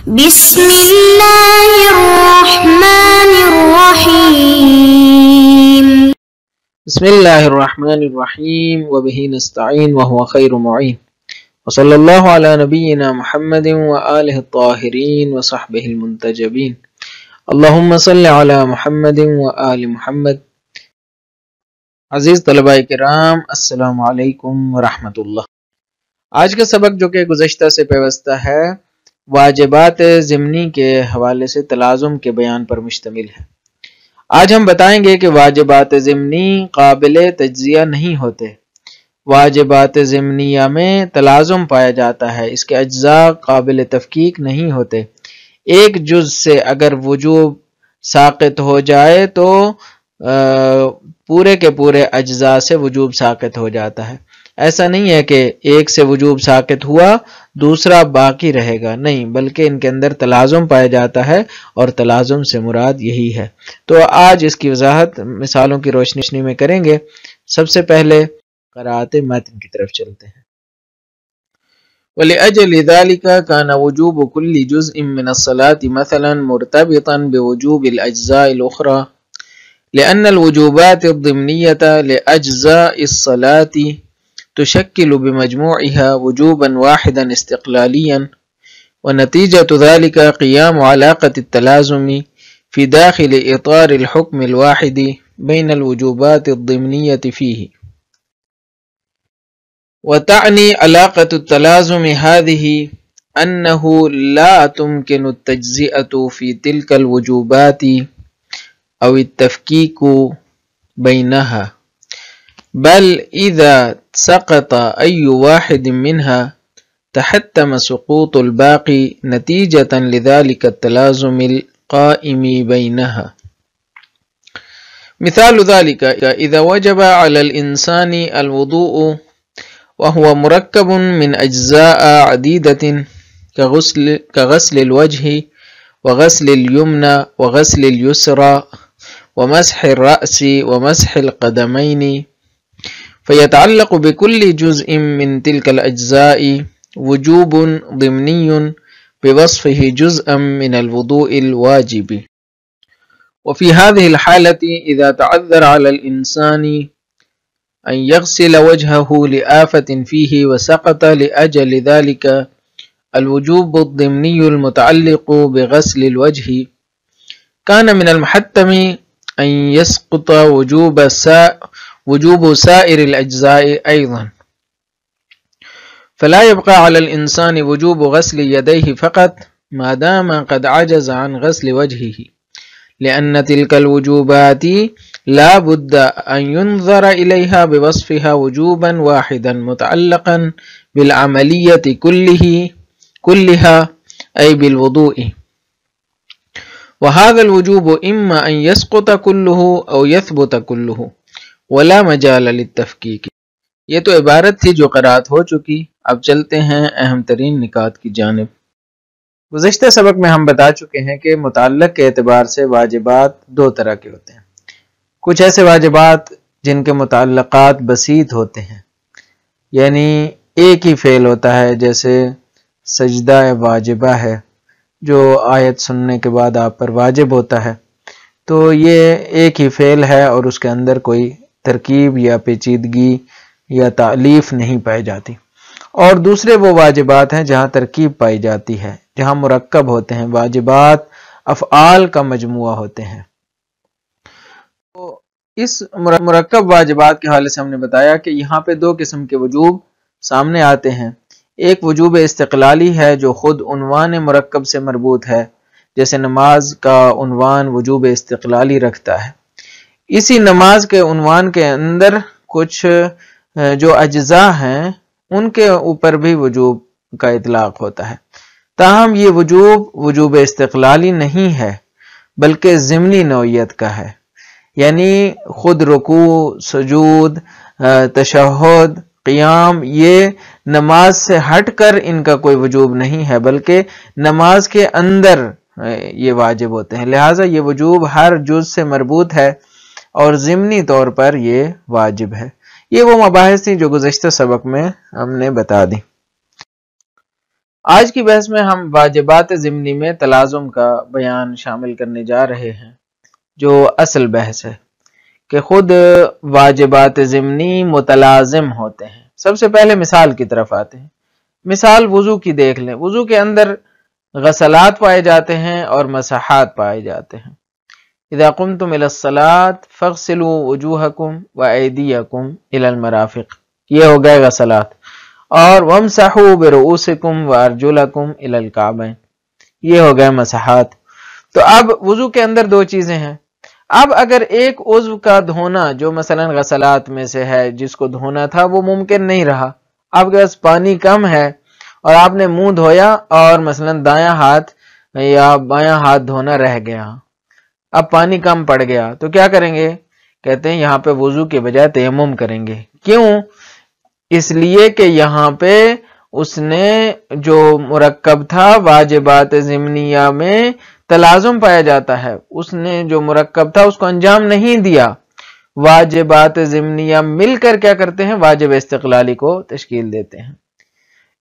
بسم الله الرحمن الرحيم بسم الله الرحمن الرحيم وبه نستعين وهو خير معين وصلى الله على نبينا محمد وآله الطاهرين وصحبه المنتجبين اللهم صل على محمد وآل محمد عزیز طلباء کرام السلام علیکم ورحمۃ اللہ آج کا سبق جو کہ گزشتہ سے پیوستہ ہے واجبات ضمنی کے حوالے سے تلازم کے بیان پر مشتمل ہے۔ آج ہم بتائیں گے کہ واجبات ضمنی قابل تجزیہ نہیں ہوتے۔ واجبات ضمنیہ میں تلازم پایا جاتا ہے، اس کے اجزاء قابل تفکیک نہیں ہوتے۔ ایک جز سے اگر وجوب ساقط ہو جائے تو پورے کے پورے اجزاء سے وجوب ساقط ہو جاتا ہے۔ ایسا نہیں ہے کہ ایک سے وجوب ساقط ہوا، دوسرا باقی رہے گا۔ نہیں، بلکہ ان کے اندر تلازم پایا جاتا ہے اور تلازم سے مراد یہی ہے۔ تو آج اس کی وضاحت مثالوں کی روشنی میں کریں گے۔ سب سے پہلے قرآت متن کی طرف چلتے ہیں۔ وَلِأَجَلِ ذَلِكَ كَانَ وُجُوبُ كُلِّ جُزْءٍ مِّنَ الصَّلَاةِ مَثَلًا مُرْتَبِطًا بِوُجُوبِ الْأَجْزَاءِ الْأُخْرَى، لأن الوجوبات الضمنية لأجزاء الصلاة تشكل بمجموعها وجوبا واحدا استقلاليا ونتيجة ذلك قيام علاقة التلازم في داخل إطار الحكم الواحد بين الوجوبات الضمنية فيه. وتعني علاقة التلازم هذه أنه لا تمكن التجزئة في تلك الوجوبات أو التفكيك بينها. بل إذا سقط أي واحد منها تحتم سقوط الباقي نتيجة لذلك التلازم القائم بينها. مثال ذلك إذا وجب على الإنسان الوضوء وهو مركب من أجزاء عديدة كغسل, كغسل الوجه وغسل اليمنى وغسل اليسرى ومسح الرأس ومسح القدمين فيتعلق بكل جزء من تلك الأجزاء وجوب ضمني بوصفه جزءا من الوضوء الواجب. وفي هذه الحالة إذا تعذر على الإنسان أن يغسل وجهه لآفة فيه وسقط لأجل ذلك الوجوب الضمني المتعلق بغسل الوجه. كان من المحتم أن يسقط وجوب سا وجوب سائر الأجزاء أيضا. فلا يبقى على الإنسان وجوب غسل يديه فقط ما دام قد عجز عن غسل وجهه. لأن تلك الوجوبات لا بد أن ينظر إليها بوصفها وجوبا واحدا متعلقا بالعملية كله كلها أي بالوضوء. وهذا الوجوب إما أن يسقط كله أو يثبت كله. ولا مجال للتفكيك یہ تو عبارت تھی جو قرات ہو چکی، اب چلتے ہیں اہم ترین نکات کی جانب۔ گزشتہ سبق میں ہم بتا چکے ہیں کہ متعلق کے اعتبار سے واجبات دو طرح کے ہوتے ہیں۔ کچھ ایسے واجبات جن کے متعلقات بسیط ہوتے ہیں۔ یعنی ایک ہی فعل ہوتا ہے، جیسے سجدہ واجبہ ہے، جو آیت سننے کے بعد آپ پر واجب ہوتا ہے۔ تو یہ ایک ہی فعل ہے اور اس کے اندر کوئی ترکیب یا پیچیدگی یا تعلیف نہیں پائی جاتی۔ اور دوسرے وہ واجبات ہیں جہاں ترکیب پائی جاتی ہے، جہاں مرکب ہوتے ہیں، واجبات افعال کا مجموعہ ہوتے ہیں۔ تو اس مرکب واجبات کے حوالے سے ہم نے بتایا کہ یہاں پہ دو قسم کے وجوب سامنے آتے ہیں۔ ایک وجوب استقلالی ہے جو خود عنوان مرکب سے مربوط ہے، جیسے نماز کا عنوان وجوب استقلالی رکھتا ہے۔ اسی نماز کے عنوان کے اندر کچھ جو اجزاء ہیں، ان کے اوپر بھی وجوب کا اطلاق ہوتا ہے۔ تاہم، یہ وجوب وجوب استقلالی نہیں ہے، بلکہ ضمنی نوعیت کا ہے۔ یعنی خود رکوع، سجود تشہد، قیام، یہ نماز سے ہٹ کر ان کا کوئی وجوب نہیں ہے، بلکہ نماز کے اندر یہ واجب ہوتے ہیں۔ لہٰذا یہ وجوب ہر جز سے مربوط ہے۔ اور ضمنی طور پر یہ واجب ہے۔ یہ وہ مباحث تھی جو گزشتہ سبق میں ہم نے بتا دی۔ آج کی بحث میں ہم واجبات ضمنی میں تلازم کا بیان شامل کرنے جا رہے ہیں، جو اصل بحث ہے کہ خود واجبات ضمنی متلازم ہوتے ہیں۔ سب سے پہلے مثال کی طرف آتے ہیں۔ مثال وضو کی دیکھ لیں۔ وضو کے اندر غسلات پائے جاتے ہیں اور مساحات پائے جاتے ہیں۔ اذا قمتم الى الصلاة فاغسلوا وجوهكم وايديكم الى المرافق. یہ ہو گئے غسلات. اور ومسحوا برؤوسكم وارجلكم الى الكعبين یہ ہو گئے مساحات. تو اب وضو کے اندر دو چیزیں ہیں. اب اگر ایک عضو کا دھونا جو مثلا غسلات میں سے ہے، جس کو دھونا تھا، وہ ممکن نہیں رہا. آپ کے پاس پانی کم ہے اور آپ نے منہ دھویا اور مثلا دایاں ہاتھ یا بایاں ہاتھ دھونا رہ گیا. اب پانی کم پڑ گیا، تو کیا کریں گے؟ کہتے ہیں یہاں پہ وضو کے بجائے تیمم کریں گے۔ کیوں؟ اس لیے کہ یہاں پہ اس نے جو مرکب تھا، واجبات ضمنیہ میں تلازم پایا جاتا ہے۔ اس نے جو مرکب تھا، اس کو انجام نہیں دیا۔ واجبات ضمنیہ مل کر کیا کرتے ہیں؟ واجب استقلالی کو تشکیل دیتے ہیں۔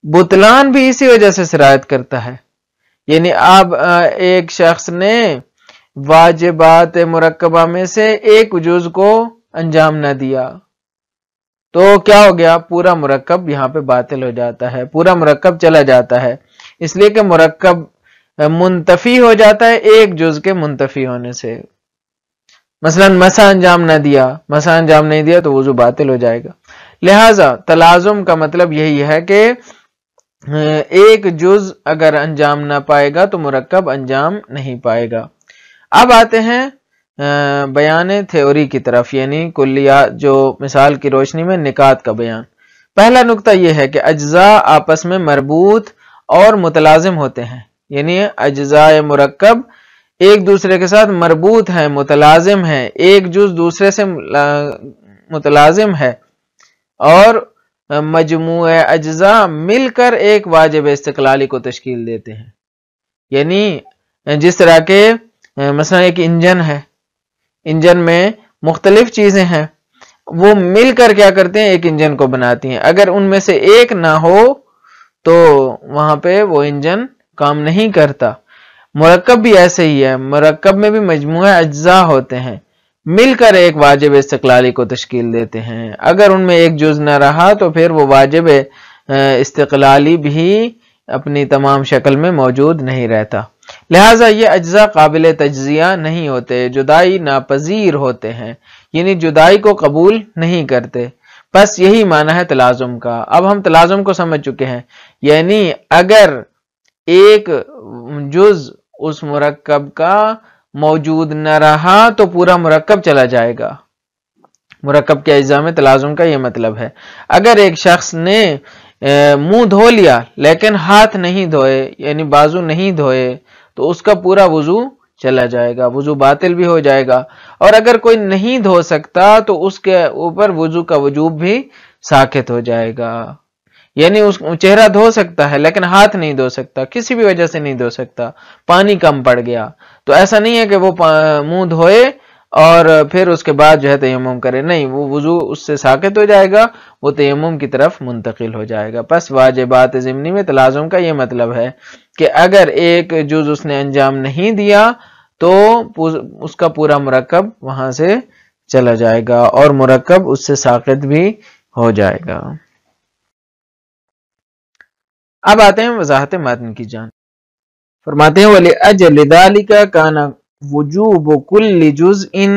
بتلان بھی اسی وجہ سے سرایت کرتا ہے۔ یعنی اب ایک شخص نے واجبات مرکبہ میں سے ایک جز کو انجام نہ دیا۔ تو کیا ہو گیا؟ پورا مرکب یہاں پہ باطل ہو جاتا ہے، پورا مرکب چلا جاتا ہے۔ اس لیے کہ مرکب منتفی ہو جاتا ہے ایک جز کے منتفی ہونے سے۔ مثلا مسا انجام نہ دیا، مسا انجام نہیں دیا تو وضو باطل ہو جائے گا۔ لہذا تلازم کا مطلب یہی ہے کہ ایک جز اگر انجام نہ پائے گا تو مرکب انجام نہیں پائے گا۔ اب آتے ہیں بیان تھیوری کی طرف یعنی کلیات جو مثال کی روشنی میں نکات کا بیان۔ پہلا نقطہ یہ ہے کہ اجزاء آپس میں مربوط اور متلازم ہوتے ہیں۔ یعنی اجزاء مرکب ایک دوسرے کے ساتھ مربوط ہیں، متلازم ہیں۔ ایک جز دوسرے سے متلازم ہے۔ اور مجموع اجزاء مل کر ایک واجب استقلالی کو تشکیل دیتے ہیں۔ یعنی جس طرح کے مثلا ایک انجن ہے۔ انجن میں مختلف چیزیں ہیں۔ وہ مل کر کیا کرتے ہیں؟ ایک انجن کو بناتی ہیں۔ اگر ان میں سے ایک نہ ہو، تو وہاں پہ وہ انجن کام نہیں کرتا۔ مرکب بھی ایسے ہی ہے۔ مرکب میں بھی مجموعہ اجزاء ہوتے ہیں۔ مل کر ایک واجب استقلالی کو تشکیل دیتے ہیں۔ اگر ان میں ایک جز نہ رہا، تو پھر وہ واجب استقلالی بھی اپنی تمام شکل میں موجود نہیں رہتا۔ لہٰذا یہ اجزاء قابل تجزیہ نہیں ہوتے، جدائی ناپذیر ہوتے ہیں یعنی جدائی کو قبول نہیں کرتے۔ بس یہی معنی ہے تلازم کا۔ اب ہم تلازم کو سمجھ چکے ہیں۔ یعنی اگر ایک جز اس مرکب کا موجود نہ رہا تو پورا مرکب چلا جائے گا۔ مرکب کے اجزاء میں تلازم کا یہ مطلب ہے۔ اگر ایک شخص نے منہ دھو لیا لیکن ہاتھ نہیں دھوئے یعنی بازو نہیں دھوئے تو اس کا پورا وضو چلا جائے گا، وضو باطل بھی ہو جائے گا۔ اور اگر کوئی نہیں دھو سکتا تو اس کے اوپر وضو کا وجوب بھی ساکت ہو جائے گا۔ یعنی اس چہرہ دھو سکتا ہے لیکن ہاتھ نہیں دھو سکتا، کسی بھی وجہ سے نہیں دھو سکتا، پانی کم پڑ گیا۔ تو ایسا نہیں ہے کہ وہ منہ دھوئے اور پھر اس کے بعد جو ہے تیمم کرے۔ نہیں، وہ وضو اس سے ساکت ہو جائے گا، وہ تیمم کی طرف منتقل ہو جائے گا۔ پس واجبات ضمنی میں تلازم کا یہ مطلب ہے کہ اگر ایک جز اس نے انجام نہیں دیا تو اس کا پورا مرکب وہاں سے چلا جائے گا اور مرکب اس سے ساکت بھی ہو جائے گا۔ اب آتے ہیں وضاحت متن کی جان فرماتے ہیں ولی اجل ذالک وجوب کل جزء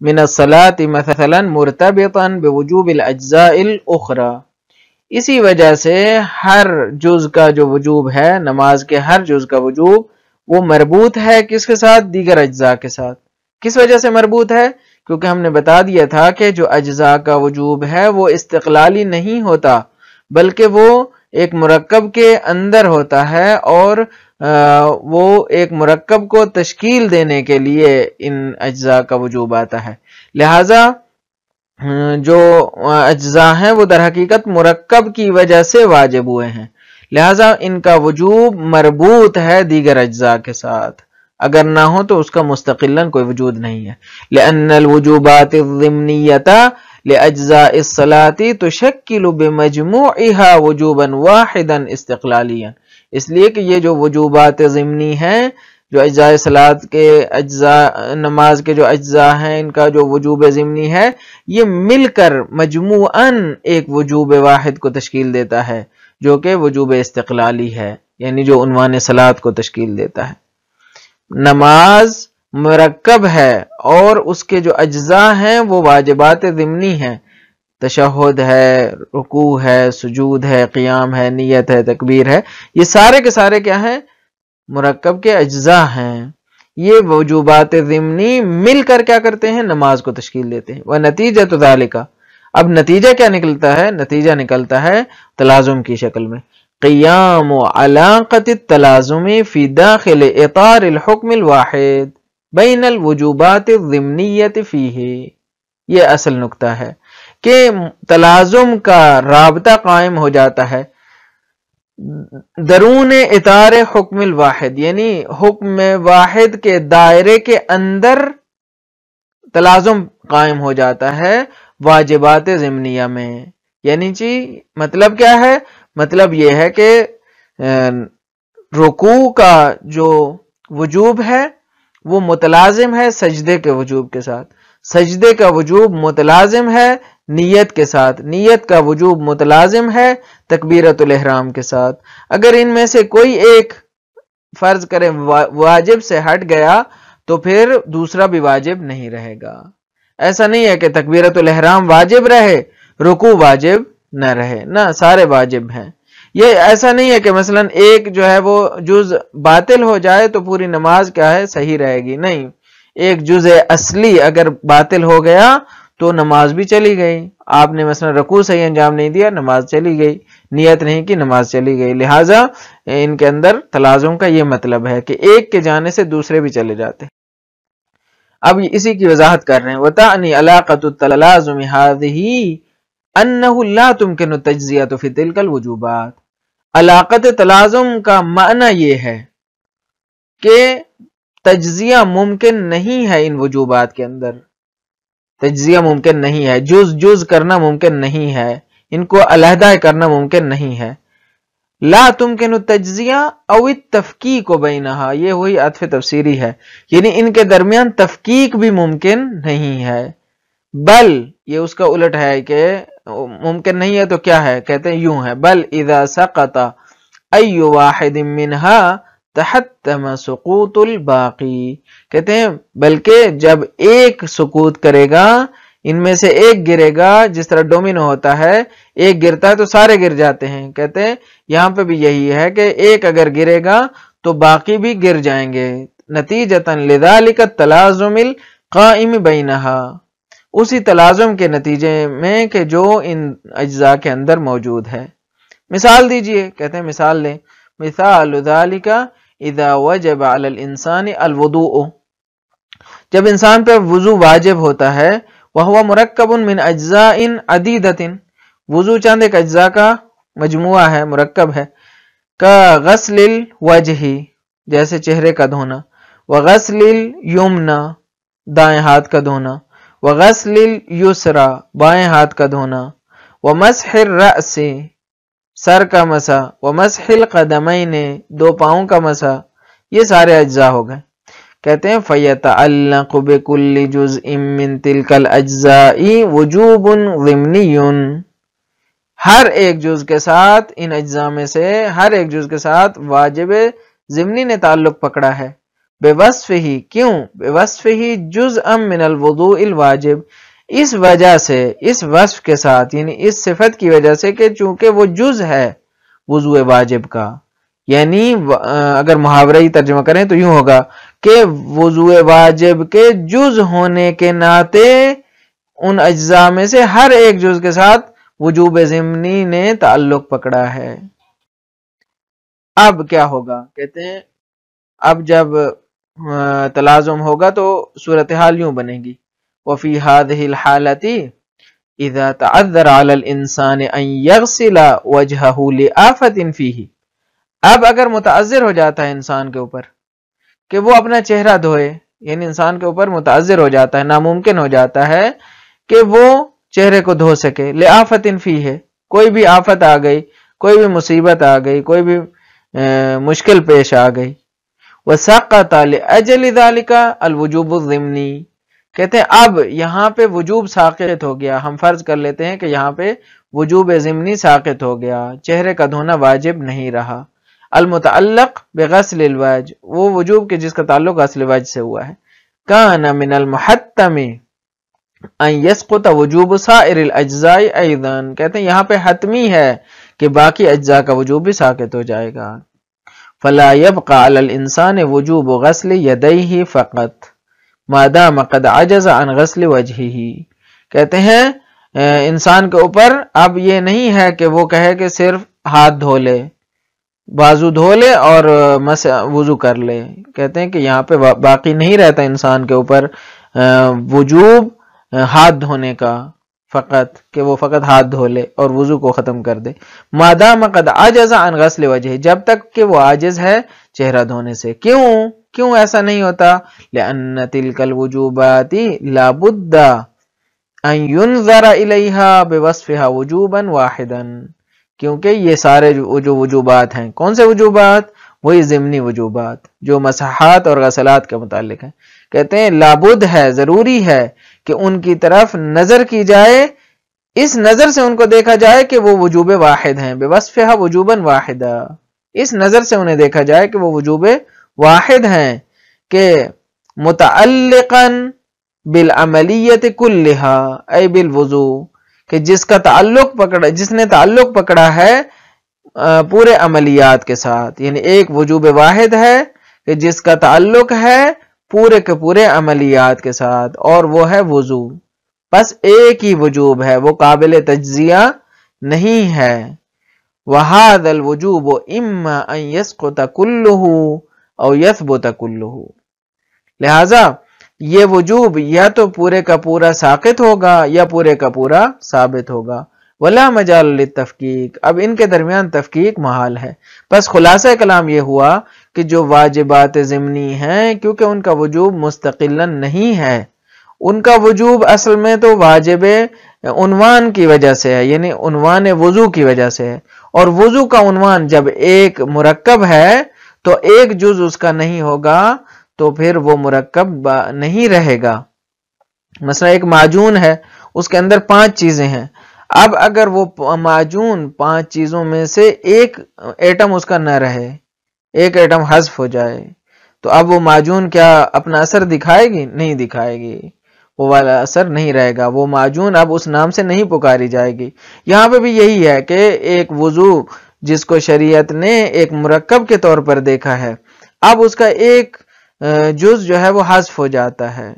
من الصلاة مثلا مرتبطا بوجوب الاجزاء الاخرى اسی وجہ سے ہر جز کا جو وجوب ہے، نماز کے ہر جز کا وجوب، وہ مربوط ہے کس کے ساتھ؟ دیگر اجزاء کے ساتھ۔ کس وجہ سے مربوط ہے؟ کیونکہ ہم نے بتا دیا تھا کہ جو اجزاء کا وجوب ہے، وہ استقلالی نہیں ہوتا، بلکہ وہ ایک مرکب کے اندر ہوتا ہے اور وہ ایک مرکب کو تشکیل دینے کے لیے ان اجزاء کا وجوب آتا ہے۔ لہذا جو اجزاء ہیں وہ در حقیقت مرکب کی وجہ سے واجب ہوئے ہیں۔ لہذا ان کا وجوب مربوط ہے دیگر اجزاء کے ساتھ۔ اگر نہ ہو تو اس کا مستقلا کوئی وجود نہیں ہے۔ لأن الوجوبات الضمنیتا لأجزاء الصلاة تشکل بمجموعها وجوبا واحدا استقلالیا اس لیے کہ یہ جو وجوبات ضمنی ہیں، جو اجزاء سلاد کے اجزاء، نماز کے جو اجزاء ہیں، ان کا جو وجوب ضمنی ہے، یہ مل کر مجموعاً ایک وجوب واحد کو تشکیل دیتا ہے، جو کہ وجوب استقلالی ہے یعنی جو عنوان سلاد کو تشکیل دیتا ہے۔ نماز مرکب ہے اور اس کے جو اجزاء ہیں وہ واجبات ضمنی ہیں۔ تشہد ہے، رکوع ہے، سجود ہے، قیام ہے، نیت ہے، تکبیر ہے۔ یہ سارے کے سارے کیا ہیں؟ مرکب کے اجزاء ہیں۔ یہ وجوبات ضمنی مل کر کیا کرتے ہیں؟ نماز کو تشکیل دیتے ہیں۔ وہ نتیجہ تو کا اب نتیجہ کیا نکلتا ہے؟ نتیجہ نکلتا ہے تلازم کی شکل میں۔ قیام و علاقت تلازم فی داخل اطار الحکم الواحد۔ بین الوجوبات الضمنیت فیہ یہ اصل نکتہ ہے کہ تلازم کا رابطہ قائم ہو جاتا ہے درون اطار حکم الواحد یعنی حکم واحد کے دائرے کے اندر تلازم قائم ہو جاتا ہے واجبات ضمنیہ میں۔ یعنی جی مطلب کیا ہے؟ مطلب یہ ہے کہ رکوع کا جو وجوب ہے وہ متلازم ہے سجدے کے وجوب کے ساتھ۔ سجدے کا وجوب متلازم ہے نیت کے ساتھ۔ نیت کا وجوب متلازم ہے تکبیرت الاحرام کے ساتھ۔ اگر ان میں سے کوئی ایک فرض کرے واجب سے ہٹ گیا تو پھر دوسرا بھی واجب نہیں رہے گا۔ ایسا نہیں ہے کہ تکبیرت الاحرام واجب رہے رکو واجب نہ رہے، نہ، سارے واجب ہیں۔ یہ ایسا نہیں ہے کہ مثلا ایک جو ہے وہ جز باطل ہو جائے تو پوری نماز کیا ہے صحیح رہے گی۔ نہیں، ایک جز اصلی اگر باطل ہو گیا تو نماز بھی چلی گئی۔ آپ نے مثلا رکوع صحیح انجام نہیں دیا، نماز چلی گئی۔ نیت نہیں کی، نماز چلی گئی۔ لہٰذا ان کے اندر تلازم کا یہ مطلب ہے کہ ایک کے جانے سے دوسرے بھی چلے جاتے۔ اب اسی کی وضاحت کر رہے ہیں۔ وَتَعْنِ عَلَاقَةُ التَّلَازُمِ هَذِهِ أَنَّهُ لَا تُمْكِنُ تَجْزِيَةُ فِي تِلْكَ الْوُجُوبَاتِ۔ علاقت تلازم کا معنی یہ ہے کہ تجزیہ ممکن نہیں ہے ان وجوبات کے اندر۔ تجزیہ ممکن نہیں ہے، جز جز کرنا ممکن نہیں ہے، ان کو علیحدہ کرنا ممکن نہیں ہے۔ لا تمکن تجزیہ او تفکیق کو بینہا، یہ وہی عطف تفسیری ہے۔ یعنی ان کے درمیان تفکیق بھی ممکن نہیں ہے، بل یہ اس کا الٹ ہے کہ ممکن نہیں ہے تو کیا ہے؟ کہتے ہیں یوں ہے، بل اذا سقط ای واحد منہا تحتم سقوط الباقی۔ کہتے ہیں، بلکہ جب ایک سکوت کرے گا، ان میں سے ایک گرے گا، جس طرح ڈومینو ہوتا ہے، ایک گرتا ہے تو سارے گر جاتے ہیں۔ کہتے ہیں، یہاں پہ بھی یہی ہے کہ ایک اگر گرے گا تو باقی بھی گر جائیں گے۔ نتیجتاً لذالک تلازم القائم بینہا۔ اسی تلازم کے نتیجے میں کہ جو ان اجزاء کے اندر موجود ہے۔ مثال دیجیے، کہتے ہیں مثال لیں۔ مثال ذالک اذا وجب علی الانسان الوضوء۔ جب انسان پہ وضو واجب ہوتا ہے وہ مرکب من اجزاء عدیدت وضو چند ایک اجزاء کا مجموعہ ہے، مرکب ہے۔ کا غسل الوجہ، جیسے چہرے کا دھونا۔ وغسل الیمنا دائیں ہاتھ کا دھونا۔ وغسل الیسرا بائیں ہاتھ کا دھونا، ومسح الرأس، سر کا مسا، ومسح القدمین، دو پاؤں کا مسا، یہ سارے اجزاء ہو گئے۔ کہتے ہیں، فَيَتَعَلَّقُ بِكُلِّ جُزْءٍ مِّن تِلْكَ الْأَجْزَاءِ وُجُوبٌ ضِمْنِيٌ۔ ہر ایک جز کے ساتھ، ان اجزاء میں سے ہر ایک جز کے ساتھ واجب ضمنی نے تعلق پکڑا ہے۔ بے وصف ہی کیوں؟ بے وصف ہی جز ام من الوضوء الواجب۔ اس وجہ سے، اس وصف کے ساتھ یعنی اس صفت کی وجہ سے کہ چونکہ وہ جز ہے وضوء واجب کا۔ یعنی اگر محاورہ ترجمہ کریں تو یوں ہوگا کہ وضو واجب کے جز ہونے کے ناطے ان اجزاء میں سے ہر ایک جز کے ساتھ وجوب ضمنی نے تعلق پکڑا ہے۔ اب کیا ہوگا؟ کہتے ہیں، اب جب تلازم ہوگا تو صورتحال یوں بنے گی۔ وفی هذه الحالتی اذا تعذر على الانسان ان يغسل وجهه لآفت فيه اب اگر متعذر ہو جاتا ہے انسان کے اوپر، کہ وہ اپنا چہرہ دھوئے یعنی انسان کے اوپر متعذر ہو جاتا ہے، ناممکن ہو جاتا ہے کہ وہ چہرے کو دھو سکے لے آفت انفی ہے کوئی بھی آفت آ گئی، کوئی بھی مصیبت آ گئی، کوئی بھی مشکل پیش آ گئی۔ وساقت اجل ذالکا الوجوب الضمنی کہتے ہیں، اب یہاں پہ وجوب ساقط ہو گیا۔ ہم فرض کر لیتے ہیں کہ یہاں پہ وجوب ضمنی ساقط ہو گیا۔ چہرے کا دھونا واجب نہیں رہا۔ المتعلق بغسل الوج وہ وجوب کے جس کا تعلق غسل وج سے ہوا ہے۔ کان من المحتم ان يسقط وجوب سائر الاجزاء ايضا کہتے ہیں، یہاں پہ حتمی ہے کہ باقی اجزاء کا وجوب بھی ساقط ہو جائے گا۔ فلا يبقى على الانسان وجوب غسل يديه فقط. ما دام قد عجز عن غسل وجهه. کہتے ہیں انسان کے اوپر اب یہ نہیں ہے کہ وہ کہے کہ صرف ہاتھ دھو لے، بازو دھو لے اور وضو کر لے۔ کہتے ہیں کہ یہاں پہ باقی نہیں رہتا انسان کے اوپر وجوب ہاتھ دھونے کا۔ فقط کہ وہ فقط ہاتھ دھو لے اور وضو کو ختم کر دے۔ مادہ مقد آجز عن غسل وجہ جب تک کہ وہ عاجز ہے چہرہ دھونے سے۔ کیوں؟ کیوں ایسا نہیں ہوتا؟ لأن تلك الوجوبات لابد ان ينظر الیہا بوصفها وجوبا واحدا۔ کیونکہ یہ سارے جو وجوبات ہیں، کون سے وجوبات؟ وہی ضمنی وجوبات جو مساحات اور غسلات کے متعلق ہیں۔ کہتے ہیں، لابد ہے، ضروری ہے کہ ان کی طرف نظر کی جائے، اس نظر سے ان کو دیکھا جائے کہ وہ وجوب واحد ہیں، بے وصف وجوباً واحدہ۔ اس نظر سے انہیں دیکھا جائے کہ وہ وجوب واحد ہیں، کہ متعلقاً بالعملیت کلہا، اے بالوضو، کہ جس کا تعلق پکڑا، جس نے تعلق پکڑا ہے پورے عملیات کے ساتھ۔ یعنی ایک وجوب واحد ہے، کہ جس کا تعلق ہے پورے کے پورے عملیات کے ساتھ، اور وہ ہے وضو۔ بس ایک ہی وجوب ہے، وہ قابل تجزیہ نہیں ہے۔ وہاد الوجوب اما ان يسقط كله او يثبت كله۔ لہذا، یہ وجوب یا تو پورے کا پورا ساقط ہوگا یا پورے کا پورا ثابت ہوگا۔ ولا مجال للتفقیق اب ان کے درمیان تفقیق محال ہے۔ بس خلاصہ کلام یہ ہوا کہ جو واجبات ضمنی ہیں، کیونکہ ان کا وجوب مستقلا نہیں ہے۔ ان کا وجوب اصل میں تو واجب عنوان کی وجہ سے ہے یعنی عنوان وضو کی وجہ سے ہے۔ اور وضو کا عنوان جب ایک مرکب ہے، تو ایک جز اس کا نہیں ہوگا، تو پھر وہ مرکب نہیں رہے گا۔ مثلا ایک معجون ہے، اس کے اندر پانچ چیزیں ہیں۔ اب اگر وہ معجون پانچ چیزوں میں سے ایک ایٹم اس کا نہ رہے ایک ایٹم حذف ہو جائے، تو اب وہ معجون کیا اپنا اثر دکھائے گی؟ نہیں دکھائے گی۔ وہ والا اثر نہیں رہے گا۔ وہ معجون اب اس نام سے نہیں پکاری جائے گی۔ یہاں پہ بھی یہی ہے کہ ایک وضو جس کو شریعت نے ایک مرکب کے طور پر دیکھا ہے، اب اس کا ایک جز جو ہے وہ حذف ہو جاتا ہے۔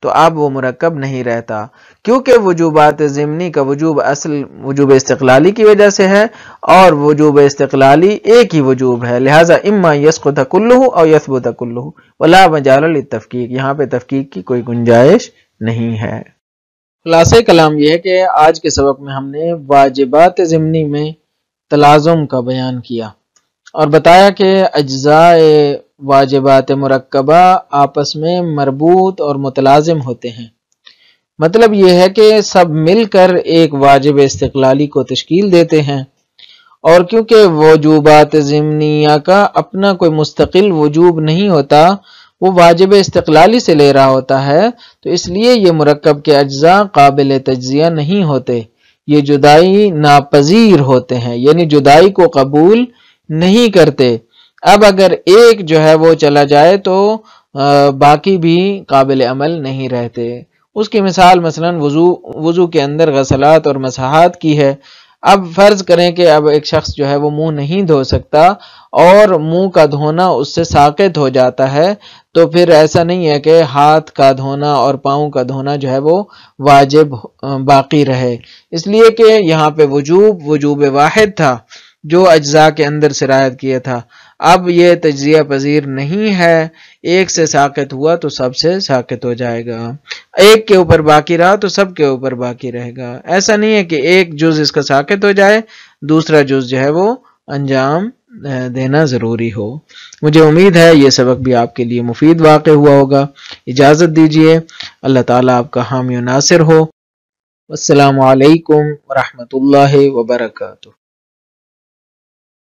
تو اب وہ مرکب نہیں رہتا۔ کیونکہ وجوبات ضمنی کا وجوب اصل وجوب استقلالی کی وجہ سے ہے اور وجوب استقلالی ایک ہی وجوب ہے۔ لہٰذا اما یسقط کلو اور یسبت کلو ولا مجال التفقیق یہاں پہ تفقیق کی کوئی گنجائش نہیں ہے۔ خلاصہ کلام یہ ہے کہ آج کے سبق میں ہم نے واجبات ضمنی میں تلازم کا بیان کیا۔ اور بتایا کہ اجزاء واجبات مرکبہ آپس میں مربوط اور متلازم ہوتے ہیں۔ مطلب یہ ہے کہ سب مل کر ایک واجب استقلالی کو تشکیل دیتے ہیں اور کیونکہ وجوبات ضمنیہ کا اپنا کوئی مستقل وجوب نہیں ہوتا، وہ واجب استقلالی سے لے رہا ہوتا ہے، تو اس لیے یہ مرکب کے اجزاء قابل تجزیہ نہیں ہوتے۔ یہ جدائی ناپذیر ہوتے ہیں یعنی جدائی کو قبول نہیں کرتے۔ اب اگر ایک جو ہے وہ چلا جائے تو باقی بھی قابل عمل نہیں رہتے۔ اس کی مثال مثلا وضو وضو کے اندر غسلات اور مساحات کی ہے۔ اب فرض کریں کہ اب ایک شخص جو ہے وہ منہ نہیں دھو سکتا اور منہ کا دھونا اس سے ساقت ہو جاتا ہے، تو پھر ایسا نہیں ہے کہ ہاتھ کا دھونا اور پاؤں کا دھونا جو ہے وہ واجب باقی رہے۔ اس لیے کہ یہاں پہ وجوب وجوب واحد تھا۔ جو اجزاء کے اندر سرایت کیا تھا۔ اب یہ تجزیہ پذیر نہیں ہے۔ ایک سے ساکت ہوا تو سب سے ساکت ہو جائے گا۔ ایک کے اوپر باقی رہا تو سب کے اوپر باقی رہے گا۔ ایسا نہیں ہے کہ ایک جز اس کا ساکت ہو جائے، دوسرا جز جو ہے وہ انجام دینا ضروری ہو۔ مجھے امید ہے یہ سبق بھی آپ کے لیے مفید واقع ہوا ہوگا۔ اجازت دیجیے اللہ تعالیٰ آپ کا حامی و ناصر ہو۔ السلام علیکم ورحمۃ اللہ وبرکاتہ۔